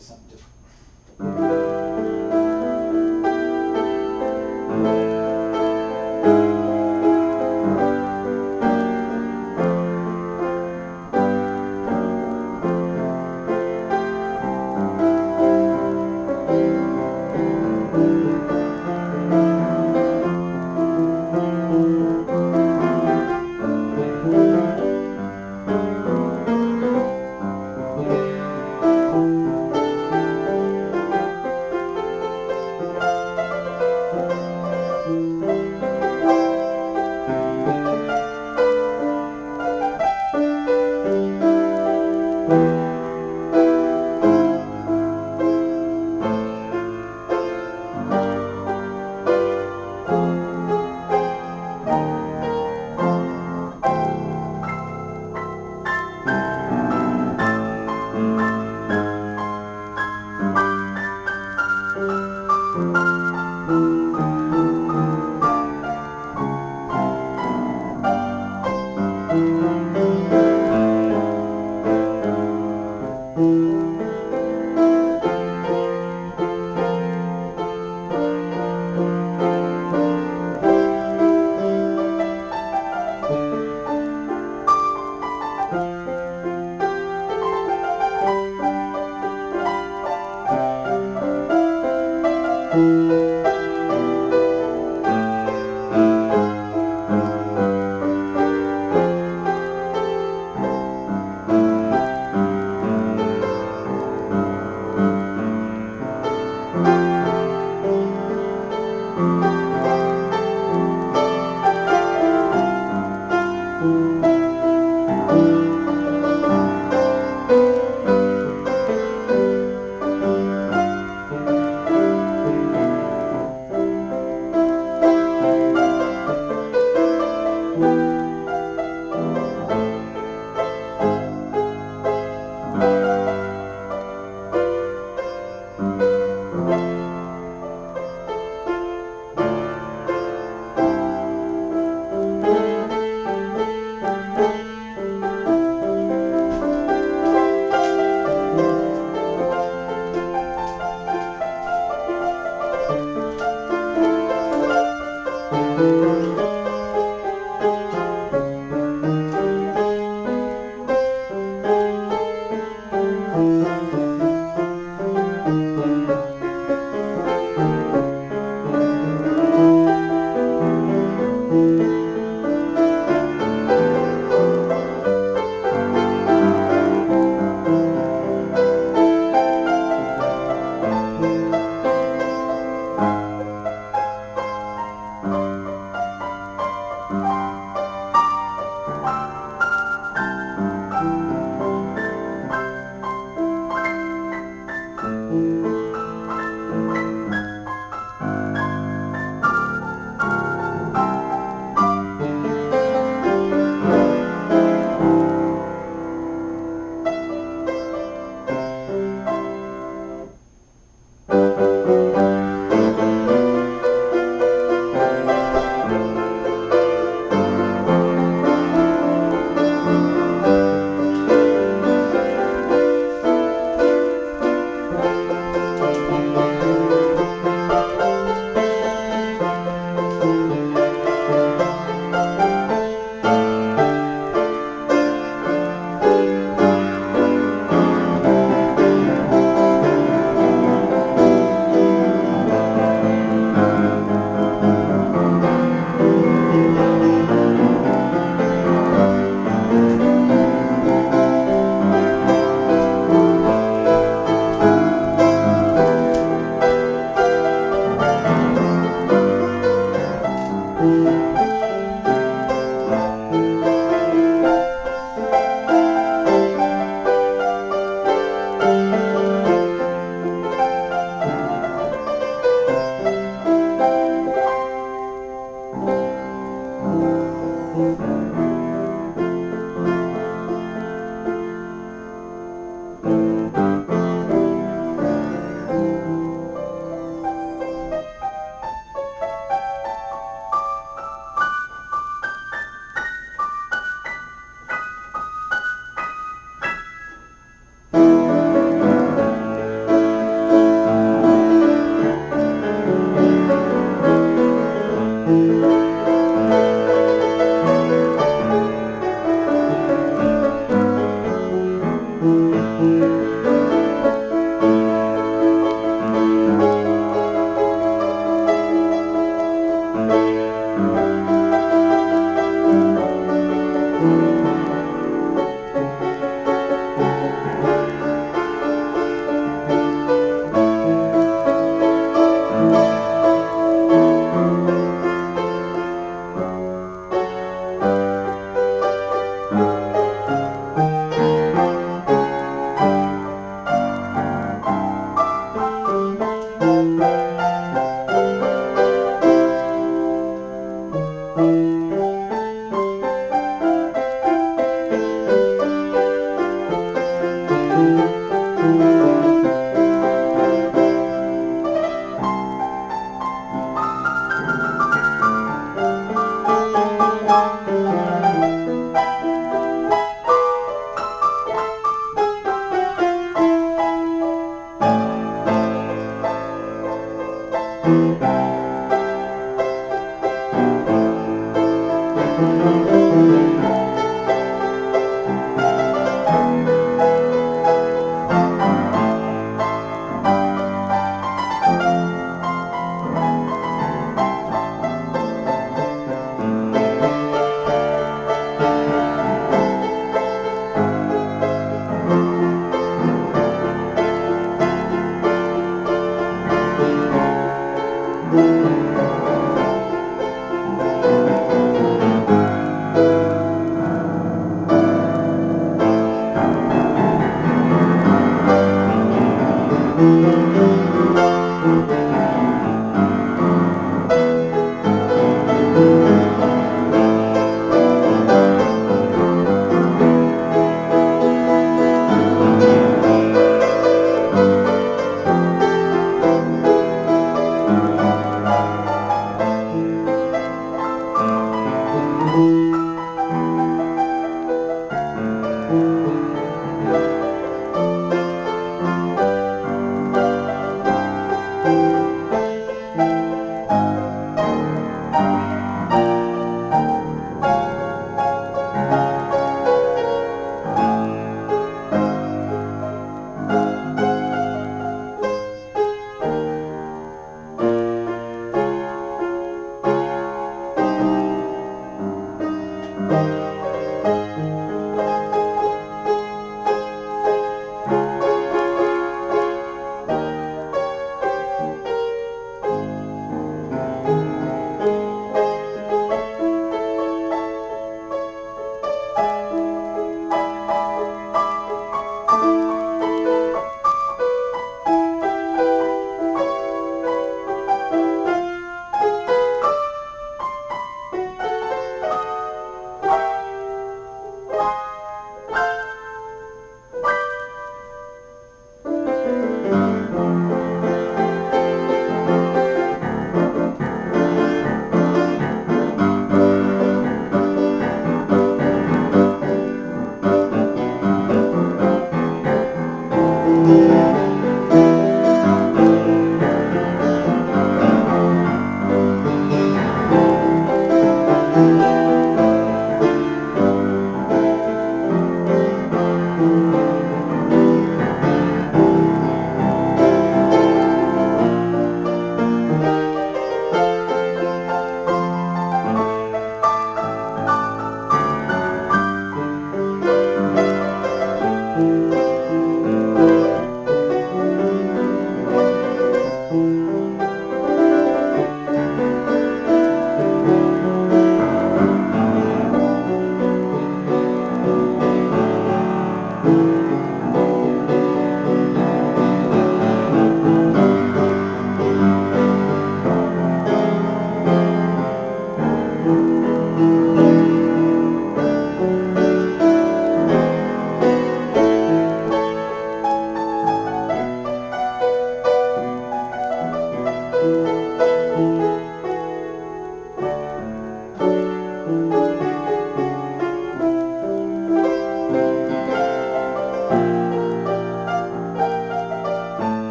something different.